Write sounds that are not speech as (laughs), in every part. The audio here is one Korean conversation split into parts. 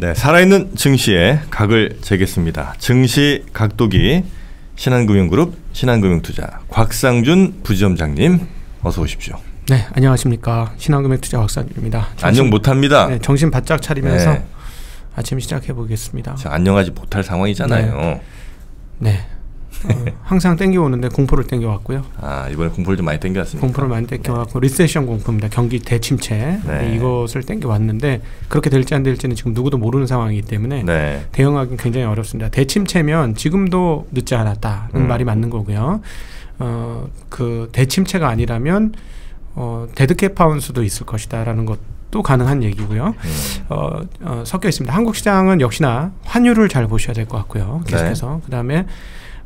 네, 살아있는 증시에 각을 재겠습니다. 증시 각도기 신한금융그룹 신한금융투자 곽상준 부지점장님 어서 오십시오. 네, 안녕하십니까 신한금융투자 곽상준입니다. 안녕 못합니다. 네, 정신 바짝 차리면서 네. 아침 시작해 보겠습니다. 안녕하지 못할 상황이잖아요. 네. 네. 어, 항상 땡겨오는데 공포를 땡겨왔고요. 아 이번에 공포를 좀 많이 땡겨왔습니다. 공포를 많이 땡겨왔고 네. 리세션 공포입니다. 경기 대침체 네. 이것을 땡겨왔는데 그렇게 될지 안 될지는 지금 누구도 모르는 상황이기 때문에 네. 대응하기 굉장히 어렵습니다. 대침체면 지금도 늦지 않았다는 음. 말이 맞는 거고요. 어, 그 대침체가 아니라면 어, 데드캣 파운스도 있을 것이다라는 것. 또 가능한 얘기고요. 음. 어, 어, 섞여 있습니다. 한국 시장은 역시나 환율을 잘 보셔야 될 것 같고요. 계속해서 네. 그다음에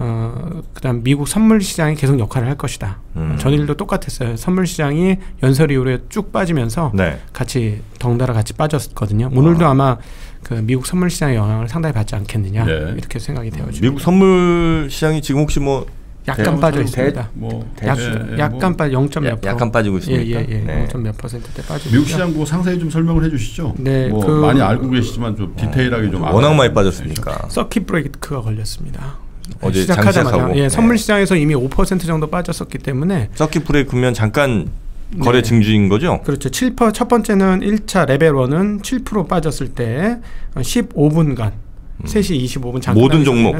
어, 그다음 미국 선물 시장이 계속 역할을 할 것이다. 음. 전일도 똑같았어요. 선물 시장이 연설 이후에 쭉 빠지면서 네. 같이 덩달아 같이 빠졌거든요. 오늘도 아. 아마 그 미국 선물 시장의 영향을 상당히 받지 않겠느냐 네. 이렇게 생각이 되어집니다. 미국 선물 시장이 지금 혹시 뭐 약간 빠져 있습니다. 뭐 약, 예, 약간 뭐빠 0. 몇. 약간 빠지고 있습니다. 예, 예, 예. 네. 0.몇 퍼센트대 빠지고. 미국 시장 뭐 상세히 좀 설명을 해주시죠. 네, 뭐 그 많이 알고 계시지만 좀 디테일하게 좀. 워낙 많이 빠졌으니까. 서킷 브레이크가 걸렸습니다. 어제 시작하자마자 예, 선물 네. 시장에서 이미 5% 정도 빠졌었기 때문에 서킷 브레이크면 잠깐 거래 네. 중지인 거죠? 그렇죠. 7%첫 번째는 1차 레벨 1은 7% 빠졌을 때 15분간 음. 3시 25분 잠깐 모든 종목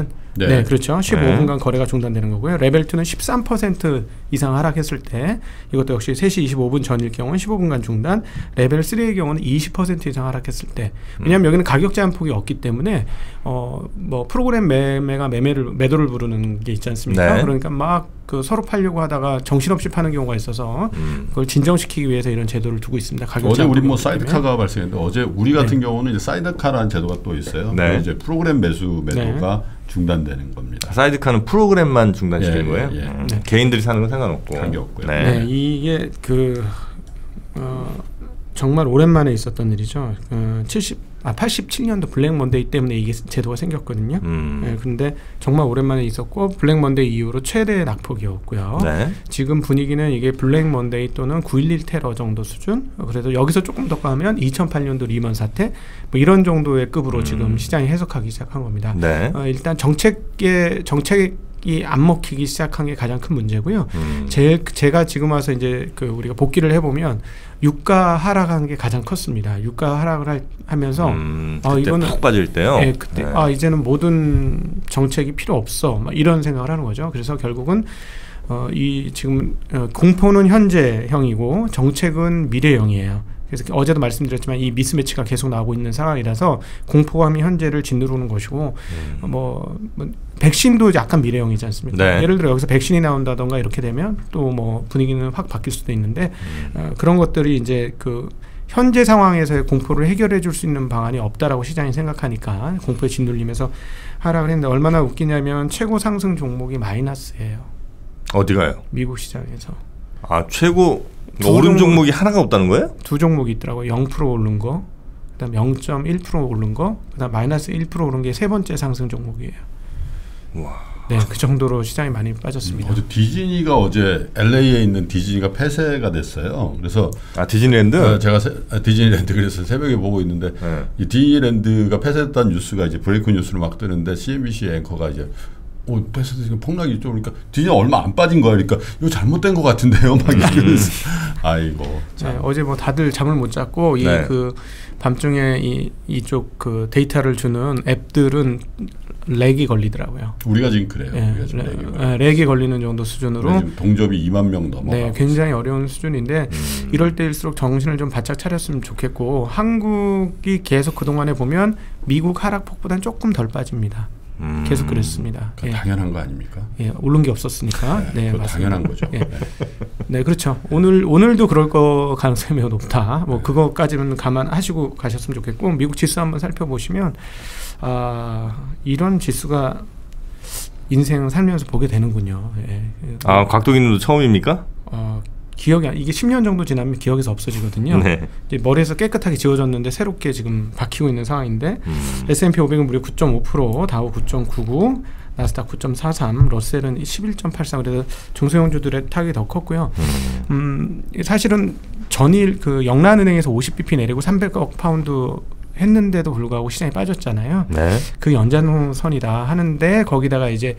네. 네, 그렇죠. 15분간 네. 거래가 중단되는 거고요. 레벨 2는 13% 이상 하락했을 때 이것도 역시 3시 25분 전일 경우는 15분간 중단, 레벨 3의 경우는 20% 이상 하락했을 때. 왜냐하면 음. 여기는 가격 제한 폭이 없기 때문에 어 뭐 프로그램 매매가 매매를 매도를 부르는 게 있지 않습니까? 네. 그러니까 막 그 서로 팔려고 하다가 정신없이 파는 경우가 있어서 음. 그걸 진정시키기 위해서 이런 제도를 두고 있습니다. 가격 어제 우리 뭐 사이드카가 발생했는데 어제 우리 같은 네. 경우는 이제 사이드카라는 제도가 또 있어요. 네. 이제 프로그램 매수 매도가 네. 중단되는 겁니다. 사이드카는 프로그램만 중단시키는 예, 거예요? 예, 예. 음. 네. 개인들이 사는 건 상관없고. 관계 없고요. 네. 네. 이게 그 어, 정말 오랜만에 있었던 일이죠. 그 70, 아 87년도 블랙 먼데이 때문에 이게 제도가 생겼거든요. 음. 네, 근데 정말 오랜만에 있었고 블랙 먼데이 이후로 최대 낙폭이었고요. 네. 지금 분위기는 이게 블랙 먼데이 또는 9.11 테러 정도 수준. 그래도 여기서 조금 더 가면 2008년도 리먼 사태 뭐 이런 정도의 급으로 음. 지금 시장이 해석하기 시작한 겁니다. 네. 어, 일단 정책의 정책 이안 먹히기 시작한 게 가장 큰 문제고요. 음. 제, 제가 지금 와서 이제 그 우리가 복귀를 해보면 유가 하락한 게 가장 컸습니다. 유가 하락을 할, 하면서 음, 어, 이거는 푹 빠질 때요. 네, 그때 네. 아 이제는 모든 정책이 필요 없어. 막 이런 생각을 하는 거죠. 그래서 결국은 어, 이 지금 어, 공포는 현재형이고 정책은 미래형이에요. 그래서 어제도 말씀드렸지만 이 미스매치가 계속 나오고 있는 상황이라서 공포감이 현재를 짓누르는 것이고 음. 뭐, 뭐 백신도 약간 미래형이지 않습니까? 네. 예를 들어 여기서 백신이 나온다던가 이렇게 되면 또 뭐 분위기는 확 바뀔 수도 있는데 음. 어, 그런 것들이 이제 그 현재 상황에서의 공포를 해결해 줄 수 있는 방안이 없다라고 시장이 생각하니까 공포에 짓눌리면서 하락을 했는데 얼마나 웃기냐면 최고 상승 종목이 마이너스예요. 어디가요? 미국 시장에서. 아 최고 오른 종목 이 하나가 없다는 거예요? 두 종목이 있더라고요. 0% 오른 거, 그다음 0.1% 오른 거, 그다음 마이너스 1% 오른 게 세 번째 상승 종목이에요. 와. 네, 그 정도로 시장이 많이 빠졌습니다. 어제 디즈니가 어제 LA에 있는 디즈니가 폐쇄가 됐어요. 그래서 아 디즈니랜드? 어, 제가 세, 아, 디즈니랜드 그래서 새벽에 보고 있는데 네. 이 디즈니랜드가 폐쇄됐다는 뉴스가 이제 브레이크 뉴스로 막 뜨는데 CNBC 앵커가 이제 어, 패스트 폭락이 있죠. 그러니까 디즈니 얼마 안 빠진 거야. 그러니까 이거 잘못된 것 같은데요. (laughs) 막 이러면서 아이고. 네, 어제 뭐 다들 잠을 못 잤고 이그 네. 그 밤중에 이 이쪽 그 데이터를 주는 앱들은 렉이 걸리더라고요. 우리가 지금 그래요. 네, 우리가 지금 렉이, 렉이, 렉이 걸리는 정도 수준으로 동접이 2만 명 넘어. 네, 굉장히 어려운 수준인데 음. 이럴 때일수록 정신을 좀 바짝 차렸으면 좋겠고 한국이 계속 그 동안에 보면 미국 하락폭보다는 조금 덜 빠집니다. 음, 계속 그랬습니다. 예. 당연한 거 아닙니까? 예, 오른 게 없었으니까. 네, 네 당연한 거죠. 예. 네. 네, 그렇죠. 오늘 오늘도 그럴 거 가능성이 매우 높다. 뭐 네. 그거까지는 감안하시고 가셨으면 좋겠고 미국 지수 한번 살펴보시면 아 이런 지수가 인생 살면서 보게 되는군요. 예. 아 곽도기님도 처음입니까? 어, 기억이 이게 10년 정도 지나면 기억에서 없어지거든요. 네. 이제 머리에서 깨끗하게 지워졌는데 새롭게 지금 박히고 있는 상황인데 음. S&P 500은 무려 9.5%, 다우 9.99, 나스닥 9.43, 러셀은 11.83 그래서 중소형주들의 타격이 더 컸고요. 음. 음, 사실은 전일 그 영란은행에서 50bp 내리고 300억 파운드 했는데도 불구하고 시장이 빠졌잖아요. 네. 그 연장선이다 하는데 거기다가 이제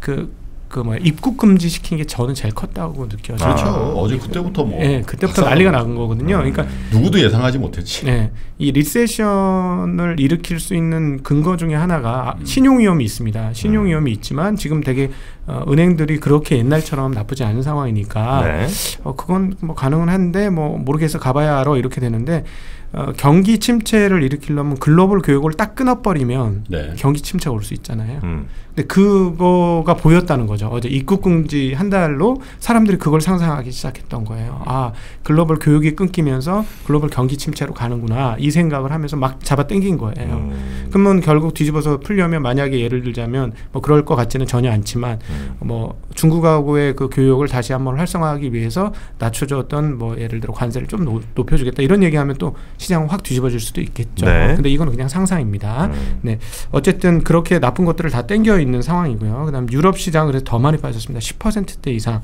그 그 뭐 입국 금지 시킨 게 저는 제일 컸다고 느껴져요. 그렇죠. 아, 어제 그때부터 뭐. 네, 그때부터 난리가 난 거거든요. 음, 그러니까 누구도 예상하지 못했지. 네, 이 리세션을 일으킬 수 있는 근거 중에 하나가 음. 신용 위험이 있습니다. 신용 음. 위험이 있지만 지금 되게 어, 은행들이 그렇게 옛날처럼 나쁘지 않은 상황이니까 네. 어, 그건 뭐 가능은 한데 뭐 모르겠어 가봐야 알아 이렇게 되는데 어, 경기 침체를 일으키려면 글로벌 교육을 딱 끊어버리면 네. 경기 침체가 올 수 있잖아요. 음. 근데 그거가 보였다는 거죠. 어제 입국 금지 한 달로 사람들이 그걸 상상하기 시작했던 거예요. 아 글로벌 교육이 끊기면서 글로벌 경기 침체로 가는구나 이 생각을 하면서 막 잡아 당긴 거예요. 음. 그러면 결국 뒤집어서 풀려면 만약에 예를 들자면 뭐 그럴 것 같지는 전혀 않지만 음. 뭐 중국하고의 그 교육을 다시 한번 활성화하기 위해서 낮춰줬던 뭐 예를 들어 관세를 좀 높여주겠다 이런 얘기하면 또 시장 확 뒤집어질 수도 있겠죠. 네. 근데 이거는 그냥 상상입니다. 음. 네. 어쨌든 그렇게 나쁜 것들을 다 땡겨 있는 상황이고요. 그다음 유럽 시장 그래서 더 많이 빠졌습니다. 10%대 이상.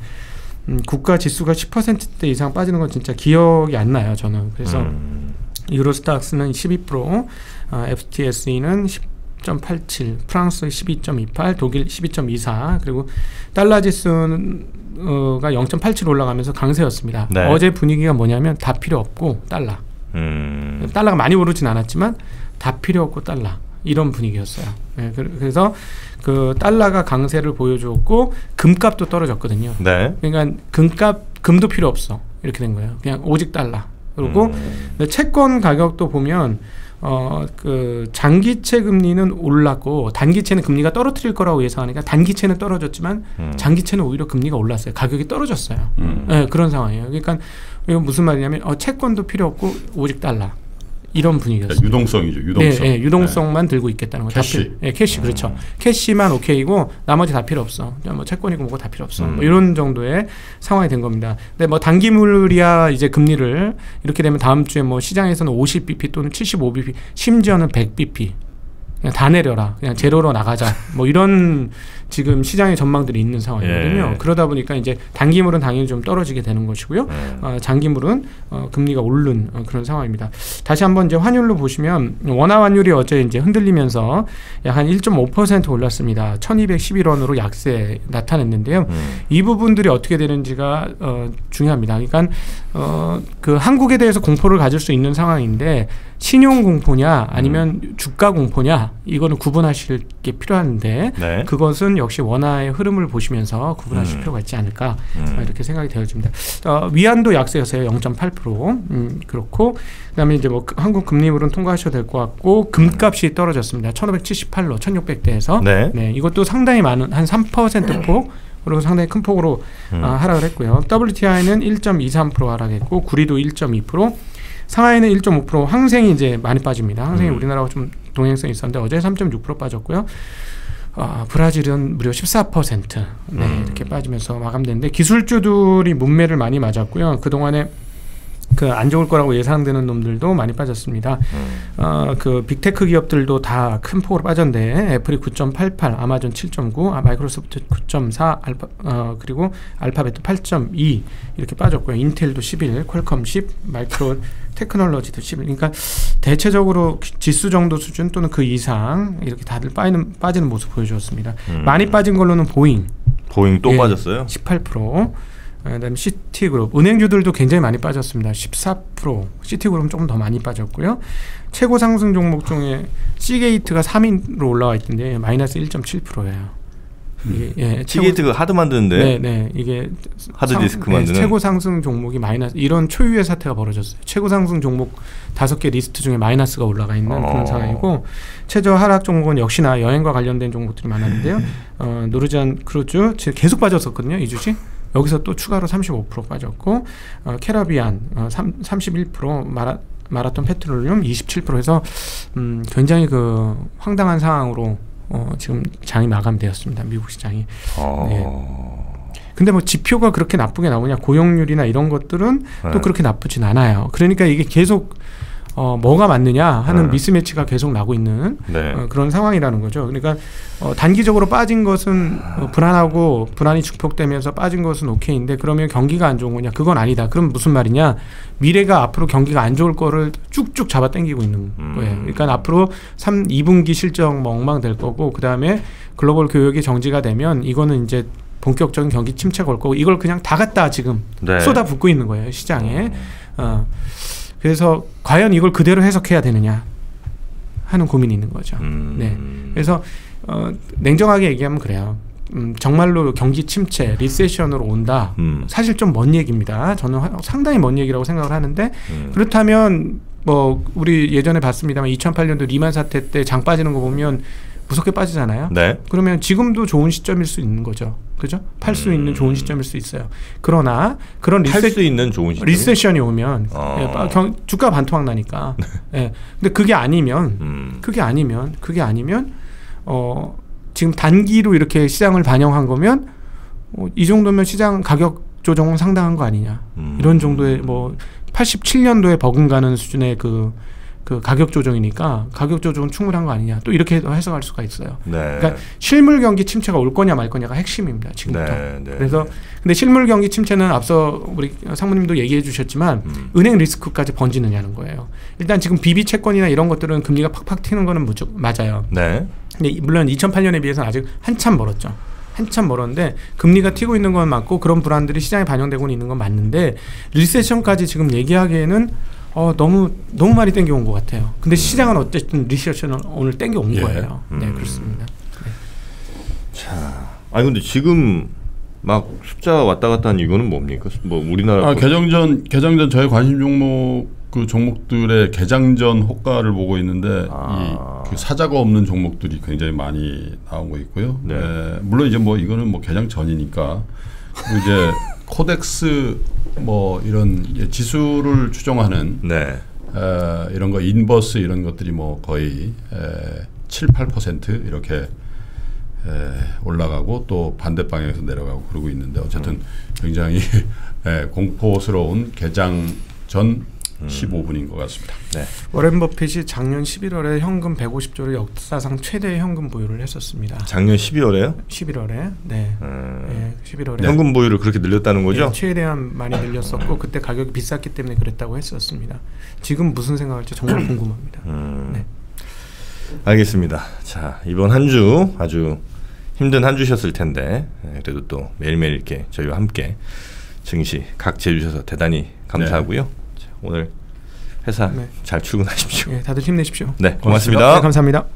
음, 국가 지수가 10%대 이상 빠지는 건 진짜 기억이 안 나요. 저는. 그래서 음. 유로스탁스는 12%, 어, FTSE는 10.87, 프랑스 12.28, 독일 12.24, 그리고 달러 지수는 가0.87 올라가면서 강세였습니다. 네. 어제 분위기가 뭐냐면 다 필요 없고 달러. 음. 달러가 많이 오르진 않았지만 다 필요 없고 달러 이런 분위기였어요. 네, 그래서 그 달러가 강세를 보여줬고 금값도 떨어졌거든요. 네. 그러니까 금값 금도 필요 없어 이렇게 된 거예요. 그냥 오직 달러. 그리고 음. 채권 가격도 보면 어 그 장기채 금리는 올랐고 단기채는 금리가 떨어뜨릴 거라고 예상하니까 단기채는 떨어졌지만 음. 장기채는 오히려 금리가 올랐어요. 가격이 떨어졌어요. 음. 네, 그런 상황이에요. 그러니까 이건 무슨 말이냐면 어, 채권도 필요 없고 오직 달러. 이런 분위기였어요. 유동성이죠. 유동성. 네, 네 유동성만 네. 들고 있겠다는 거. cash. 네, cash 그렇죠. 음. cash만 오케이고 나머지 다 필요 없어. 뭐 채권이고 뭐고 다 필요 없어. 뭐 음. 뭐 이런 정도의 상황이 된 겁니다. 근데 뭐 단기물이야 이제 금리를 이렇게 되면 다음 주에 뭐 시장에서는 50bp 또는 75bp 심지어는 100bp 그냥 다 내려라. 그냥 제로로 나가자. 뭐 이런 지금 시장의 전망들이 있는 상황이거든요. 예. 그러다 보니까 이제 단기물은 당연히 좀 떨어지게 되는 것이고요. 예. 어, 장기물은 어, 금리가 오른 어, 그런 상황입니다. 다시 한번 이제 환율로 보시면 원화 환율이 어제 이제 흔들리면서 약 한 1.5% 올랐습니다. 1,211원으로 약세 나타냈는데요. 음. 이 부분들이 어떻게 되는지가 어, 중요합니다. 그러니까 어, 그 한국에 대해서 공포를 가질 수 있는 상황인데 신용 공포냐 아니면 음. 주가 공포냐 이거는 구분하실 게 필요한데 네. 그것은 역시 원화의 흐름을 보시면서 구분하실 음. 필요가 있지 않을까 음. 이렇게 생각이 되어집니다. 어, 위안도 약세였어요 0.8% 음, 그렇고 그다음에 이제 뭐 한국 금리물은 통과하셔도 될 것 같고 금값이 떨어졌습니다 1,578로 1,600대에서 네. 네 이것도 상당히 많은 한 3%폭 (clears throat) 그리고 상당히 큰 폭으로 음. 아, 하락을 했고요. WTI는 1.23% 하락했고 구리도 1.2%, 상하이는 1.5%, 항생이 이제 많이 빠집니다. 항생이 음. 우리나라와 좀 동행성이 있었는데 어제 3.6% 빠졌고요. 어, 브라질은 무려 14% 네, 음. 이렇게 빠지면서 마감됐는데 기술주들이 뭇매를 많이 맞았고요. 그 동안에 그 안 좋을 거라고 예상되는 놈들도 많이 빠졌습니다. 음. 어, 그 빅테크 기업들도 다 큰 폭으로 빠졌는데 애플이 9.88, 아마존 7.9, 아, 마이크로소프트 9.4, 알파 어, 그리고 알파벳도 8.2 이렇게 빠졌고요. 인텔도 11, 퀄컴 10, 마이크론 테크놀로지도 11. 그러니까 대체적으로 지수 정도 수준 또는 그 이상 이렇게 다들 빠지는 빠지는 모습 보여주었습니다. 음. 많이 빠진 걸로는 보잉. 보잉 또 예, 빠졌어요? 18%. 그다음 시티그룹 은행주들도 굉장히 많이 빠졌습니다. 14% 시티그룹은 조금 더 많이 빠졌고요. 최고 상승 종목 중에 시게이트가 3위로 올라와 있던데 마이너스 1.7%예요. 이게 예, 시게이트 그 하드 만드는데. 네, 네. 이게 하드 디스크 만드는 네, 최고 상승 종목이 마이너스 이런 초유의 사태가 벌어졌어요. 최고 상승 종목 다섯 개 리스트 중에 마이너스가 올라가 있는 어. 그런 상황이고 최저 하락 종목은 역시나 여행과 관련된 종목들이 많았는데요. (laughs) 어, 노르지안 크루즈 계속 빠졌었거든요. 이 주식. 여기서 또 추가로 35% 빠졌고 어, 캐러비안 어, 3, 31% 마라 마라톤 페트롤륨 27%에서 음, 굉장히 그 황당한 상황으로 어, 지금 장이 마감되었습니다. 미국 시장이. 어... 네. 근데 뭐 지표가 그렇게 나쁘게 나오냐 고용률이나 이런 것들은 네. 또 그렇게 나쁘진 않아요. 그러니까 이게 계속 어, 뭐가 맞느냐 하는 음. 미스매치가 계속 나고 있는 네. 어, 그런 상황이라는 거죠. 그러니까 어, 단기적으로 빠진 것은 어, 불안하고 불안이 축복되면서 빠진 것은 오케이인데 그러면 경기가 안 좋은 거냐? 그건 아니다. 그럼 무슨 말이냐? 미래가 앞으로 경기가 안 좋을 거를 쭉쭉 잡아 당기고 있는 음. 거예요. 그러니까 앞으로 3, 2분기 실적 뭐 엉망될 거고 그 다음에 글로벌 교역이 정지가 되면 이거는 이제 본격적인 경기 침체가 올 거고 이걸 그냥 다 갖다 지금 네. 쏟아붓고 있는 거예요 시장에. 음. 어. 그래서 과연 이걸 그대로 해석해야 되느냐 하는 고민이 있는 거죠. 음. 네. 그래서 어, 냉정하게 얘기하면 그래요. 음, 정말로 경기 침체, 리세션으로 온다. 음. 사실 좀 먼 얘기입니다. 저는 상당히 먼 얘기라고 생각을 하는데 음. 그렇다면 뭐 우리 예전에 봤습니다만 2008년도 리만 사태 때 장 빠지는 거 보면 무섭게 빠지잖아요. 네. 그러면 지금도 좋은 시점일 수 있는 거죠. 그죠? 팔수 있는 좋은 음. 시점일 수 있어요. 그러나 그런 리세, 수 있는 좋은 시점 리세션이 오면 어. 예, 경, 주가 반토막 나니까. 예. 근데 그게 아니면 음. 그게 아니면 그게 아니면 어 지금 단기로 이렇게 시장을 반영한 거면 어, 이 정도면 시장 가격 조정은 상당한 거 아니냐. 음. 이런 정도의 뭐 87년도에 버금가는 수준의 그 그 가격 조정이니까 가격 조정은 충분한 거 아니냐 또 이렇게 해석할 수가 있어요. 네. 그러니까 실물 경기 침체가 올 거냐 말 거냐가 핵심입니다 지금부터. 네, 네, 그래서 근데 실물 경기 침체는 앞서 우리 상무님도 얘기해 주셨지만 음. 은행 리스크까지 번지느냐는 거예요. 일단 지금 비비 채권이나 이런 것들은 금리가 팍팍 튀는 거는 무조 맞아요. 네. 근데 물론 2008년에 비해서는 아직 한참 멀었죠. 한참 멀었는데 금리가 튀고 있는 건 맞고 그런 불안들이 시장에 반영되고 있는 건 맞는데 리세션까지 지금 얘기하기에는 어, 너무 너무 많이 땡겨온 것 같아요. 근데 음. 시장은 어쨌든 리서치는 오늘 땡겨온 예. 거예요. 네, 음. 그렇습니다. 네. 자, 아니 근데 지금 막 숫자 왔다 갔다 하는 이거는 뭡니까? 뭐 우리나라 아, 개장전 개장전 저희 관심 종목 그 종목들의 개장전 호가를 보고 있는데 아. 이 그 사자가 없는 종목들이 굉장히 많이 나오고 있고요. 네. 네. 물론 이제 뭐 이거는 뭐 개장 전이니까 이제 (laughs) 코덱스 뭐 이런 지수를 추정하는 네. 어, 이런 거 인버스 이런 것들이 뭐 거의 에, 7, 8% 이렇게 에, 올라가고 또 반대 방향에서 내려가고 그러고 있는데 어쨌든 음. 굉장히 (laughs) 에, 공포스러운 개장 전 15분인 것 같습니다. 네. 워렌 버핏이 작년 11월에 현금 150조를 역사상 최대 현금 보유를 했었습니다. 작년 12월에요? 11월에. 네. 음. 네 11월에. 현금 보유를 그렇게 늘렸다는 거죠? 네, 최대한 많이 늘렸었고 그때 가격이 비쌌기 때문에 그랬다고 했었습니다. 지금 무슨 생각할지 정말 궁금합니다. 음. 네. 알겠습니다. 자, 이번 한 주 아주 힘든 한 주셨을 텐데 네, 그래도 또 매일매일 이렇게 저희와 함께 증시 각지해 주셔서 대단히 감사하고요. 네. 오늘 회사 네. 잘 출근하십시오. 네, 다들 힘내십시오. 네, 고맙습니다. 고맙습니다. 네, 감사합니다.